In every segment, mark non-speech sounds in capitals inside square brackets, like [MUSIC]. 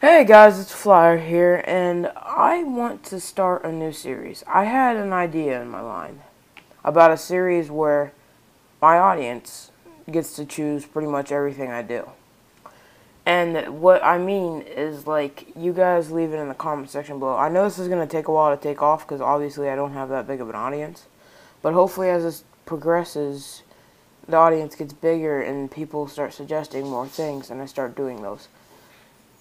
Hey guys, it's Flyer here, and I want to start a new series. I had an idea in my mind about a series where my audience gets to choose pretty much everything I do. And what I mean is, like, you guys leave it in the comment section below. I know this is going to take a while to take off because obviously I don't have that big of an audience. But hopefully, as this progresses, the audience gets bigger and people start suggesting more things, and I start doing those.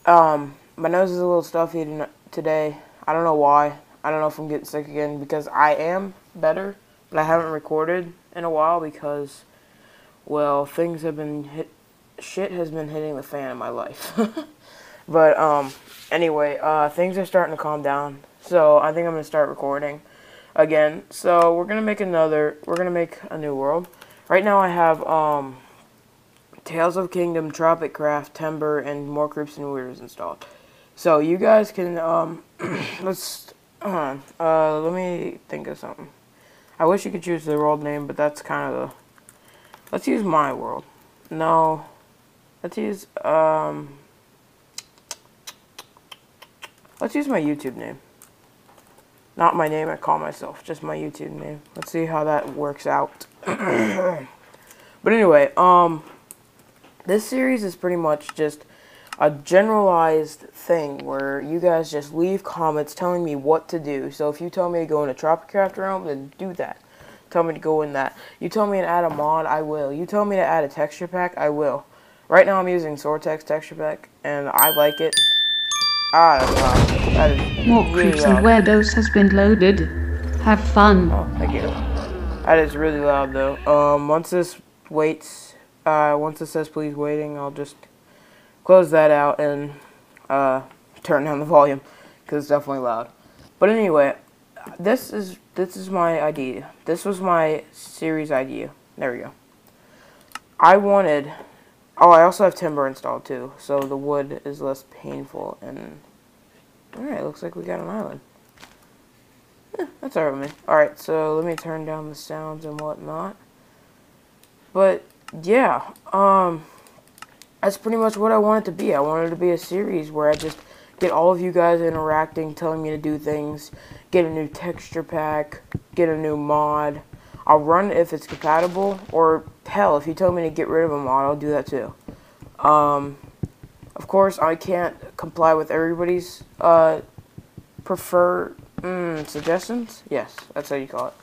Um, my nose is a little stuffy today. I don't know why. I don't know if I'm getting sick again because I am better, but I haven't recorded in a while because, well, things have been hit. Shit has been hitting the fan in my life. [LAUGHS] but um, anyway, uh, things are starting to calm down, so I think I'm gonna start recording again. So we're gonna make another. We're gonna make a new world. Right now, I have um. Tales of Kingdom, Tropicraft, Timber, and more Creeps and Weirdos installed. So you guys can, um, [CLEARS THROAT] let's, uh, let me think of something. I wish you could choose the world name, but that's kind of the, let's use my world. No, let's use, um, let's use my YouTube name. Not my name I call myself, just my YouTube name. Let's see how that works out. [CLEARS THROAT] but anyway, um, this series is pretty much just a generalized thing where you guys just leave comments telling me what to do. So if you tell me to go in a Tropicraft realm, then do that. Tell me to go in that. You tell me to add a mod, I will. You tell me to add a texture pack, I will. Right now I'm using Soartex texture pack, and I like it. Ah. That is More really creeps loud. and weirdos has been loaded. Have fun. Oh, thank you. That is really loud though. Um, once this waits uh, once it says please waiting, I'll just close that out and uh, turn down the volume because it's definitely loud. But anyway, this is this is my idea. This was my series idea. There we go. I wanted. Oh, I also have timber installed too, so the wood is less painful. And alright, looks like we got an island. That's alright with me. Alright, so let me turn down the sounds and whatnot. But yeah, um, that's pretty much what I want it to be. I want it to be a series where I just get all of you guys interacting, telling me to do things, get a new texture pack, get a new mod. I'll run if it's compatible, or hell, if you tell me to get rid of a mod, I'll do that too. Um, of course, I can't comply with everybody's uh, prefer mm, suggestions. Yes, that's how you call it.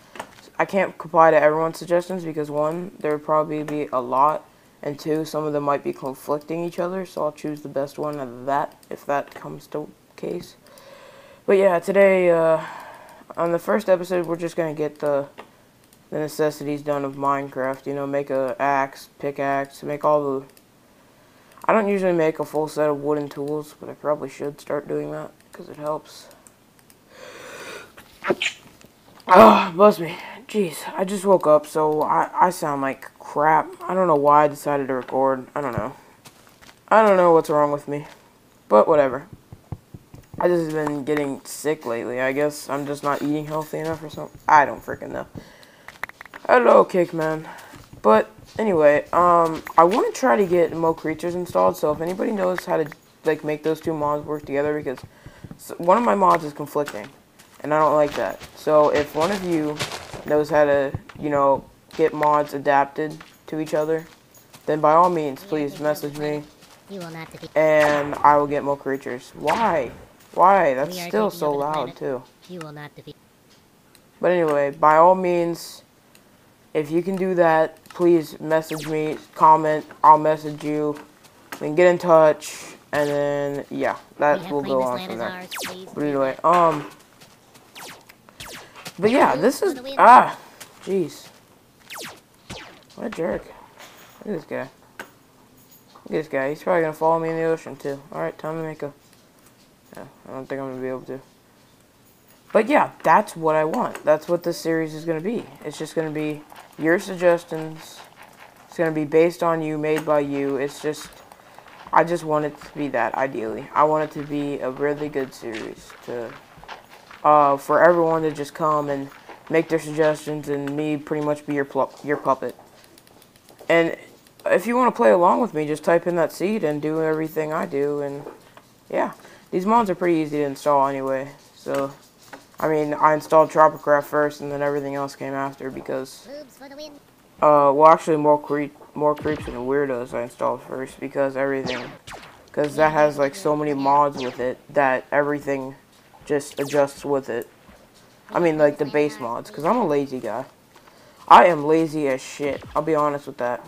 I can't comply to everyone's suggestions because one, there would probably be a lot, and two, some of them might be conflicting each other, so I'll choose the best one of that if that comes to case. But yeah, today, uh, on the first episode, we're just gonna get the the necessities done of Minecraft. You know, make a axe, pickaxe, make all the. I don't usually make a full set of wooden tools, but I probably should start doing that because it helps. Oh, bless me. Jeez, I just woke up, so I, I sound like crap. I don't know why I decided to record. I don't know. I don't know what's wrong with me. But whatever. I just have been getting sick lately. I guess I'm just not eating healthy enough or something. I don't freaking know. Hello, Cakeman. But anyway, um, I want to try to get Mo Creatures installed. So if anybody knows how to like make those two mods work together, because one of my mods is conflicting, and I don't like that. So if one of you knows how to, you know, get mods adapted to each other, then by all means, please message me, and I will get more creatures. Why? Why? That's still so loud, too. But anyway, by all means, if you can do that, please message me, comment, I'll message you, then get in touch, and then, yeah, that will go on from there. But anyway, um... But yeah, this is... Ah! Jeez. What a jerk. Look at this guy. Look at this guy. He's probably to follow me in the ocean, too. Alright, time to make a... Yeah, I don't think I'm to be able to. But yeah, that's what I want. That's what this series is going to be. It's just going to be your suggestions. It's going to be based on you, made by you. It's just... I just want it to be that, ideally. I want it to be a really good series to uh, for everyone to just come and make their suggestions and me pretty much be your your puppet. And if you want to play along with me, just type in that seed and do everything I do, and yeah, these mods are pretty easy to install anyway. So, I mean, I installed Tropicraft first, and then everything else came after because, uh, well, actually, more creep, more creeps and weirdos I installed first because everything, because that has like so many mods with it that everything just adjusts with it. I mean, like the base mods, because I'm a lazy guy. I am lazy as shit. I'll be honest with that.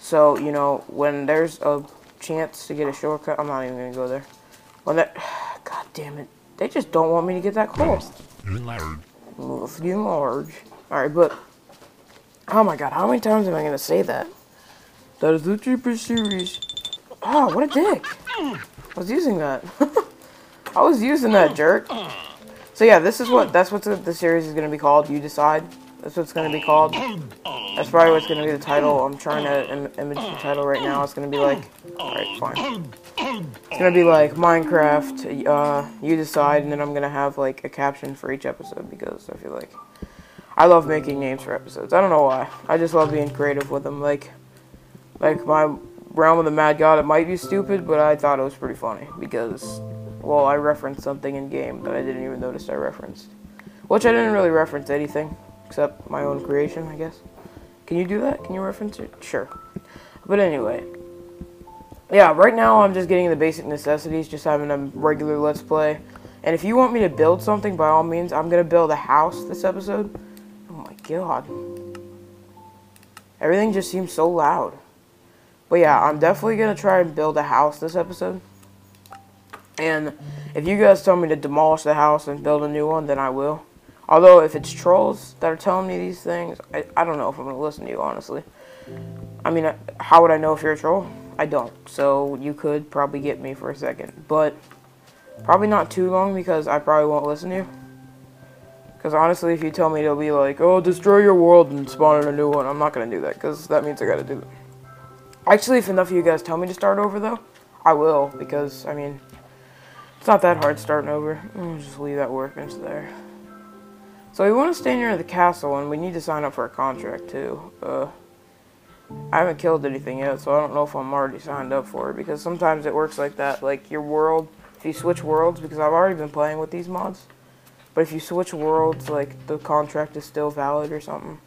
So, you know, when there's a chance to get a shortcut, I'm not even going to go there. When that, [SIGHS] god damn it. They just don't want me to get that close. Large. large. Alright, but, oh my god, how many times am I going to say that? That is the cheapest series. Oh, what a dick. I was using that. [LAUGHS] I was using that, jerk. So yeah, this is what, that's what the, the series is going to be called. You decide. That's what it's going to be called. That's probably what's going to be the title. I'm trying to Im image the title right now. It's going to be like... Alright, fine. It's going to be like Minecraft, uh, you decide, and then I'm going to have like a caption for each episode because I feel like... I love making names for episodes. I don't know why. I just love being creative with them. Like, like my Realm of the Mad God, it might be stupid, but I thought it was pretty funny because, well, I referenced something in game that I didn't even notice I referenced. Which I didn't really reference anything except my own creation, I guess. Can you do that? Can you reference it? Sure. But anyway, yeah, right now I'm just getting the basic necessities, just having a regular Let's Play. And if you want me to build something, by all means, I'm going to build a house this episode. Oh my god. Everything just seems so loud. But yeah, I'm definitely going to try and build a house this episode. And if you guys tell me to demolish the house and build a new one, then I will. Although, if it's trolls that are telling me these things, I, I don't know if I'm going to listen to you, honestly. I mean, how would I know if you're a troll? I don't. So, you could probably get me for a second. But, probably not too long because I probably won't listen to you. Because honestly, if you tell me, it'll be like, oh, destroy your world and spawn in a new one. I'm not going to do that because that means I got to do it. Actually, if enough of you guys tell me to start over, though, I will. Because, I mean, it's not that hard starting over. I'll just leave that workbench there. So we want to stay near the castle, and we need to sign up for a contract, too. Uh, I haven't killed anything yet, so I don't know if I'm already signed up for it, because sometimes it works like that. Like, your world, if you switch worlds, because I've already been playing with these mods, but if you switch worlds, like, the contract is still valid or something.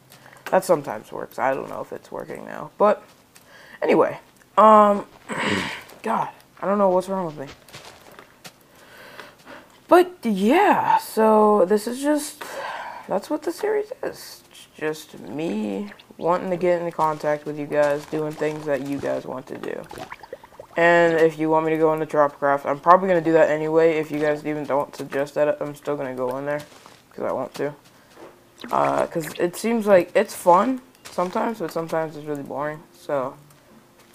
That sometimes works. I don't know if it's working now. But, anyway, um, [CLEARS THROAT] God, I don't know what's wrong with me. But, yeah, so this is just that's what the series is. Just me wanting to get in contact with you guys, doing things that you guys want to do. And if you want me to go into Tropicraft, I'm probably going to do that anyway. If you guys even don't suggest that, I'm still going to go in there. Because I want to. Because uh, it seems like it's fun sometimes, but sometimes it's really boring. So,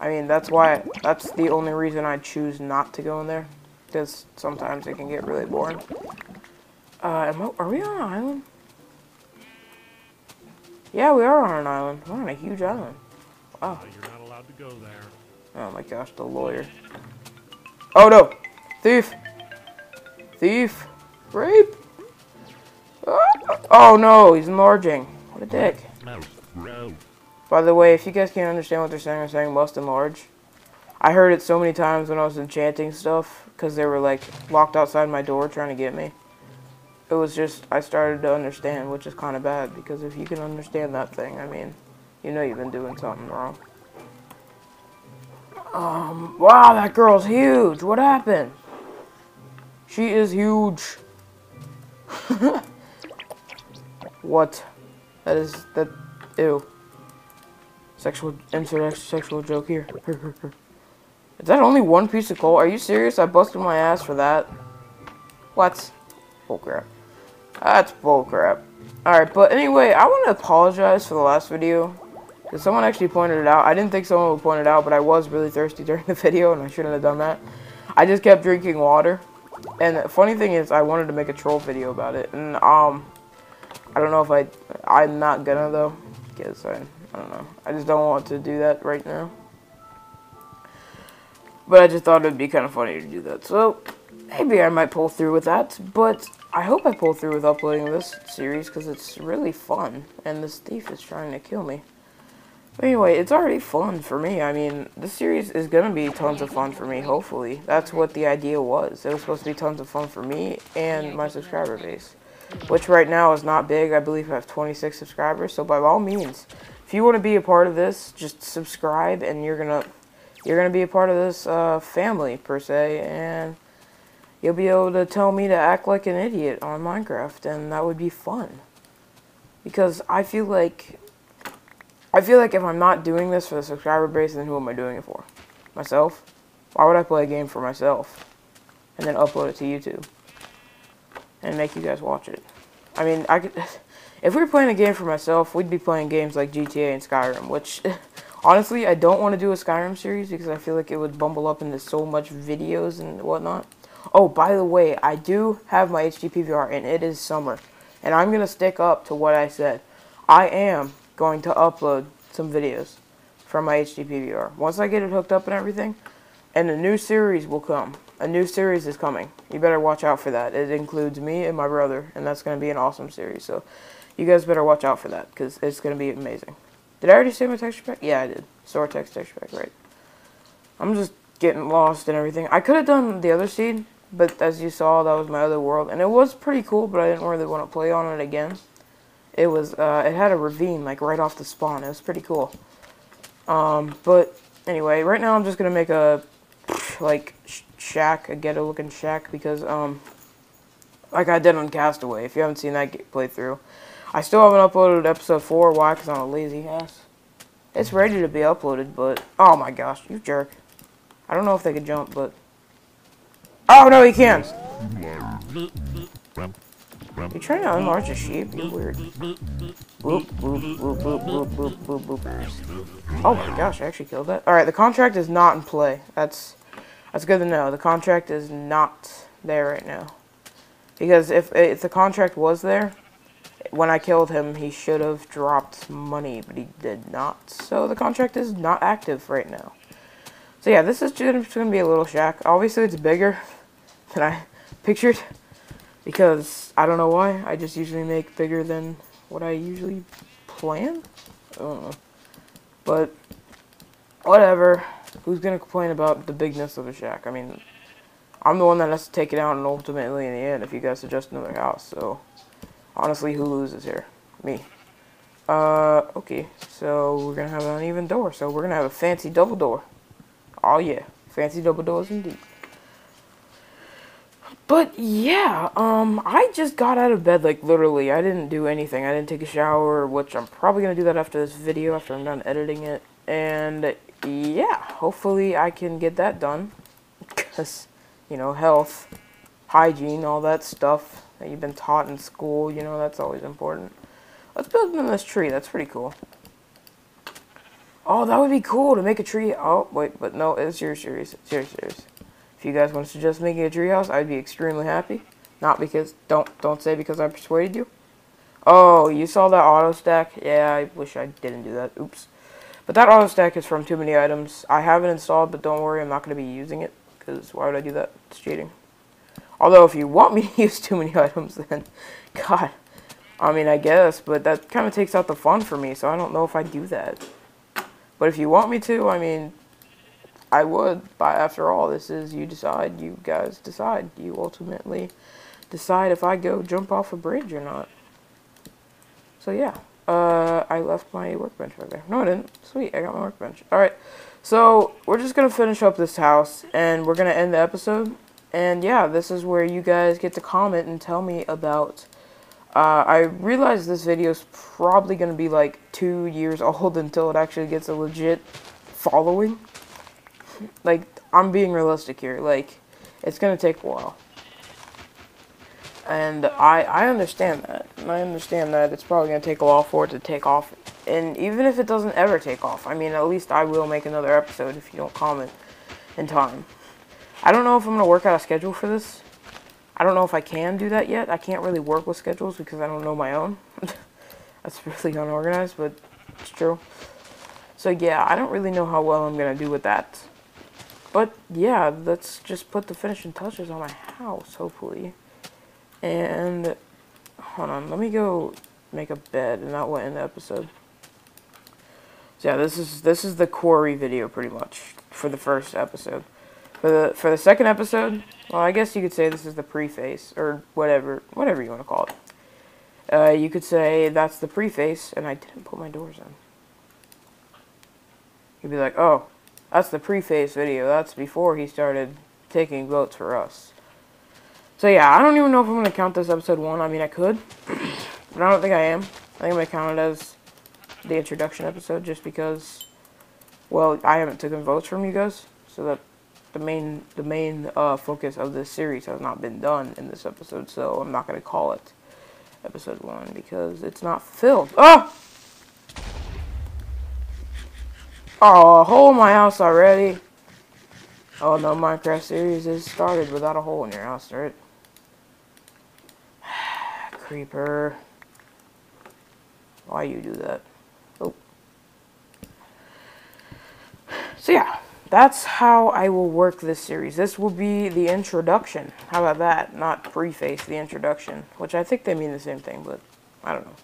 I mean, that's why, that's the only reason I choose not to go in there. Because sometimes it can get really boring. Uh, I, are we on an island? Yeah, we are on an island. We're on a huge island. Wow. You're not allowed to go there. Oh my gosh, the lawyer. Oh no! Thief! Thief! Rape! Ah! Oh no, he's enlarging. What a dick. By the way, if you guys can't understand what they're saying, they're saying must enlarge. I heard it so many times when I was enchanting stuff, because they were like locked outside my door trying to get me it was just I started to understand, which is kind of bad because if you can understand that thing, I mean, you know you've been doing something wrong. Um, wow, that girl's huge. What happened? She is huge. [LAUGHS] what? That is that. Ew. Sexual insert sexual joke here. [LAUGHS] is that only one piece of coal? Are you serious? I busted my ass for that. What? Oh crap. That's bullcrap. Alright, but anyway, I want to apologize for the last video. Because someone actually pointed it out. I didn't think someone would point it out, but I was really thirsty [LAUGHS] during the video, and I shouldn't have done that. I just kept drinking water. And the funny thing is, I wanted to make a troll video about it. And, um, I don't know if I... I'm not gonna, though. Because I, I don't know. I just don't want to do that right now. But I just thought it would be kind of funny to do that. So, maybe I might pull through with that. But I hope I pull through with uploading this series because it's really fun. And this thief is trying to kill me. Anyway, it's already fun for me. I mean, this series is gonna be tons of fun for me, hopefully. That's what the idea was. It was supposed to be tons of fun for me and my subscriber base. Which right now is not big. I believe I have 26 subscribers, so by all means, if you want to be a part of this, just subscribe and you're gonna you're gonna be a part of this uh, family, per se, and you'll be able to tell me to act like an idiot on Minecraft, and that would be fun. Because I feel like I feel like if I'm not doing this for the subscriber base, then who am I doing it for? Myself? Why would I play a game for myself and then upload it to YouTube and make you guys watch it? I mean, I could, [LAUGHS] if we were playing a game for myself, we'd be playing games like GTA and Skyrim, which [LAUGHS] honestly, I don't want to do a Skyrim series because I feel like it would bumble up into so much videos and whatnot. Oh, by the way, I do have my HD PVR and it is summer. And I'm going to stick up to what I said. I am going to upload some videos from my HD PVR. Once I get it hooked up and everything, and a new series will come. A new series is coming. You better watch out for that. It includes me and my brother, and that's going to be an awesome series. So you guys better watch out for that, because it's going to be amazing. Did I already say my texture pack? Yeah, I did. Soartex texture pack, right. I'm just getting lost and everything. I could have done the other seed, but as you saw, that was my other world. And it was pretty cool, but I didn't really want to play on it again it was uh, it had a ravine like right off the spawn. It was pretty cool. Um, but anyway, right now I'm just gonna make a like sh shack, a ghetto looking shack because um, like I did on Castaway. If you haven't seen that playthrough, I still haven't uploaded episode four. Why? Because I'm a lazy ass. It's ready to be uploaded, but oh my gosh, you jerk! I don't know if they can jump, but oh no, he can. You trying to enlarge a sheep? You're weird. Boop, boop, boop, boop, boop, boop, boop, boop. Oh my gosh, I actually killed that. Alright, the contract is not in play. That's that's good to know. The contract is not there right now. Because if, if the contract was there, when I killed him, he should have dropped money, but he did not. So the contract is not active right now. So yeah, this is just going to be a little shack. Obviously, it's bigger than I [LAUGHS] pictured because I don't know why. I just usually make bigger than what I usually plan. I. But whatever. Who's gonna complain about the bigness of a shack? I mean, I'm the one that has to take it out, and ultimately, in the end, if you guys suggest another house, so honestly, who loses here? Me. Uh, okay. So we're gonna have an uneven door. So we're gonna have a fancy double door. Oh yeah, fancy double doors indeed. But yeah, um, I just got out of bed, like, literally. I didn't do anything. I didn't take a shower, which I'm probably to do that after this video, after I'm done editing it. And yeah, hopefully I can get that done. Because, you know, health, hygiene, all that stuff that you've been taught in school, you know, that's always important. Let's build in this tree. That's pretty cool. Oh, that would be cool to make a tree. Oh, wait, but no, it's your series. It's your series. If you guys want to suggest making a treehouse, I'd be extremely happy. Not because, don't, don't say because I persuaded you. Oh, you saw that auto stack? Yeah, I wish I didn't do that. Oops. But that auto stack is from too many items. I have it installed, but don't worry, I'm not going to be using it. Because why would I do that? It's cheating. Although, if you want me [LAUGHS] to use too many items, then, God. I mean, I guess, but that kind of takes out the fun for me, so I don't know if I do that. But if you want me to, I mean, I would, but after all, this is you decide, you guys decide. You ultimately decide if I go jump off a bridge or not. So yeah, uh, I left my workbench right there. No, I didn't. Sweet, I got my workbench. Alright, so we're just going to finish up this house, and we're going to end the episode. And yeah, this is where you guys get to comment and tell me about... Uh, I realize this video is probably going to be like two years [LAUGHS] old until it actually gets a legit following like I'm being realistic here. Like it's gonna take a while, and I I understand that, and I understand that it's probably gonna take a while for it to take off. And even if it doesn't ever take off, I mean, at least I will make another episode if you don't comment in time. I don't know if I'm gonna work out a schedule for this. I don't know if I can do that yet. I can't really work with schedules because I don't know my own. [LAUGHS] That's really unorganized, but it's true. So yeah, I don't really know how well I'm gonna do with that. But yeah, let's just put the finishing touches on my house, hopefully. And hold on, let me go make a bed and that will end the episode. So yeah, this is this is the quarry video pretty much for the first episode. For the for the second episode, well, I guess you could say this is the preface or whatever whatever you want to call it. Uh, you could say that's the preface, and I didn't put my doors in. You'd be like, oh, that's the preface video. That's before he started taking votes for us. So yeah, I don't even know if I'm gonna count this episode one. I mean, I could, [CLEARS THROAT] but I don't think I am. I think I'm gonna count it as the introduction episode just because, well, I haven't taken votes from you guys, so that the main the main uh, focus of this series has not been done in this episode. So I'm not gonna call it episode one because it's not filled. Oh. Oh, a hole in my house already. Oh no, Minecraft series is started without a hole in your house, right? [SIGHS] Creeper. Why you do that? Oh. So yeah, that's how I will work this series. This will be the introduction. How about that? Not preface, the introduction. Which I think they mean the same thing, but I don't know.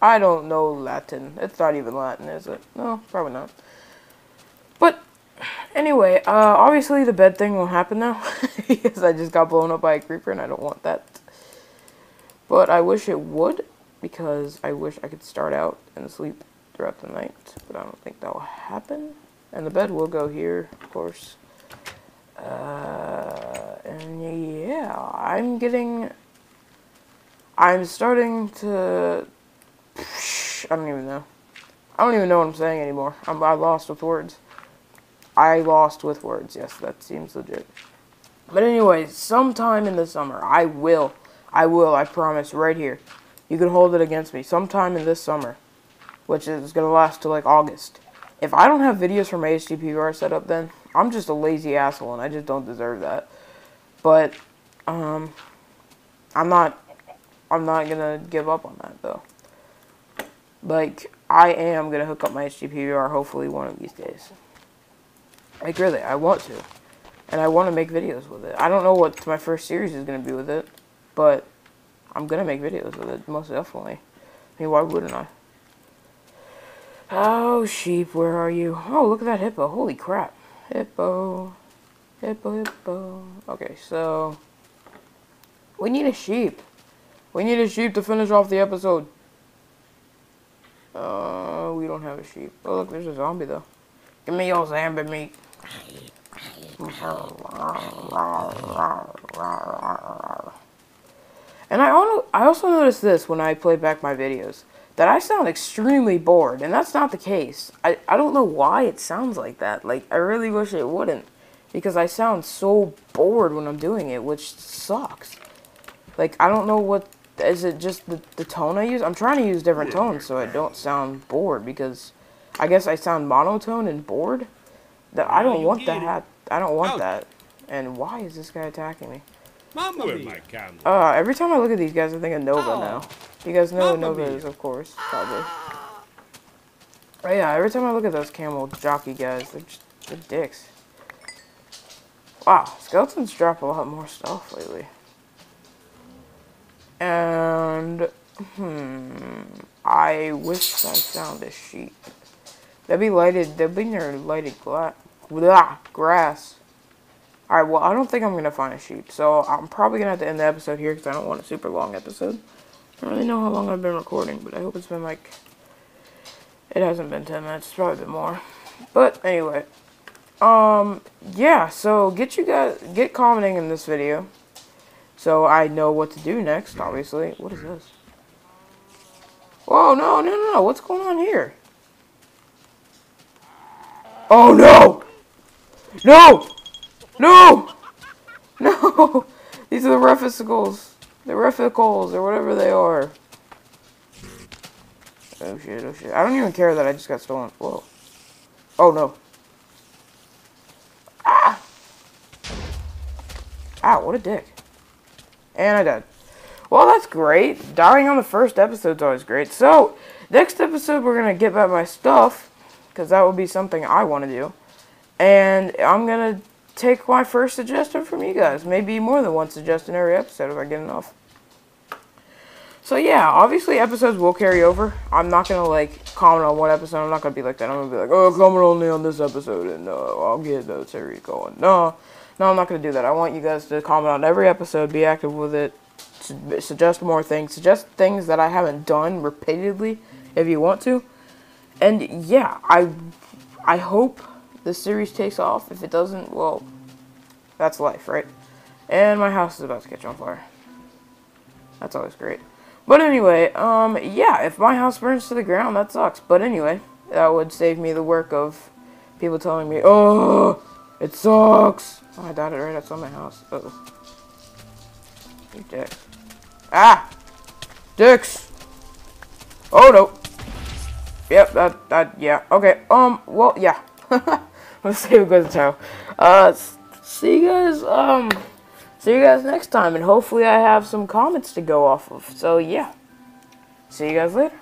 I don't know Latin. It's not even Latin, is it? No, probably not. But anyway, uh, obviously the bed thing won't happen now [LAUGHS] because I just got blown up by a creeper and I don't want that. But I wish it would because I wish I could start out and sleep throughout the night, but I don't think that will happen. And the bed will go here, of course. Uh, and yeah, I'm getting. I'm starting to. I don't even know. I don't even know what I'm saying anymore. I'm I lost with words. I lost with words. Yes, that seems legit. But anyway, sometime in the summer, I will. I will. I promise. Right here. You can hold it against me. Sometime in this summer, which is gonna last till like August. If I don't have videos from HDPVR set up, then I'm just a lazy asshole, and I just don't deserve that. But um, I'm not. I'm not gonna give up on that though. Like I am gonna hook up my HDPVR hopefully one of these days. Like really, I want to, and I want to make videos with it. I don't know what my first series is gonna be with it, but I'm gonna make videos with it most definitely. I mean, why wouldn't I? Oh, sheep, where are you? Oh, look at that hippo. Holy crap. Hippo. Hippo, hippo. Okay, so... We need a sheep. We need a sheep to finish off the episode. Uh, we don't have a sheep. Oh, look, there's a zombie, though. Give me your zombie meat. And I also noticed this when I play back my videos that I sound extremely bored, and that's not the case. I, I don't know why it sounds like that. Like, I really wish it wouldn't, because I sound so bored when I'm doing it, which sucks. Like, I don't know what, is it just the, the tone I use? I'm trying to use different tones so I don't sound bored, because I guess I sound monotone and bored. That I don't want that. I don't want that. And why is this guy attacking me? Mama my candle. Uh, every time I look at these guys, I think of Nova oh. now. You guys know who Nova is, of course, probably. Oh yeah, every time I look at those camel jockey guys, they're just they're dicks. Wow, skeletons drop a lot more stuff lately. And, hmm, I wish I found a sheep. That'd be lighted, that'd be near lighted gla blah, grass. Alright, well, I don't think I'm going to find a sheep, so I'm probably going to have to end the episode here because I don't want a super long episode. I don't really know how long I've been recording, but I hope it's been like... It hasn't been 10 minutes, it's probably been more. But, anyway. Um, yeah, so get you guys... Get commenting in this video. So I know what to do next, obviously. What is this? Whoa, no, no, no, no. What's going on here? Oh, no! No! No! No! [LAUGHS] These are the reficicles. The reficles, or whatever they are. Oh shit, oh shit. I don't even care that I just got stolen. Whoa. Oh no. Ah! Ah, what a dick. And I died. Well, that's great. Dying on the first episode is always great. So, next episode we're going to get back my stuff. Because that would be something I want to do. And I'm going to take my first suggestion from you guys. Maybe more than one suggestion every episode if I get enough. So yeah, obviously episodes will carry over. I'm not gonna like comment on one episode. I'm not gonna be like that. I'm gonna be like, oh, comment only on this episode, and uh, I'll get the series going. No, no, I'm not gonna do that. I want you guys to comment on every episode, be active with it, su- suggest more things, suggest things that I haven't done repeatedly, if you want to. And yeah, I, I hope the series takes off. If it doesn't, well, that's life, right? And my house is about to catch on fire. That's always great. But anyway, um, yeah, if my house burns to the ground, that sucks. But anyway, that would save me the work of people telling me, oh, it sucks. Oh, I died right outside my house. Uh oh. You dicks. Ah! Dicks! Oh, no. Yep, that, that, yeah. Okay, um, well, yeah. [LAUGHS] Let's see who goes to town. Uh, see you guys, um, see you guys next time, and hopefully I have some comments to go off of. So, yeah. See you guys later.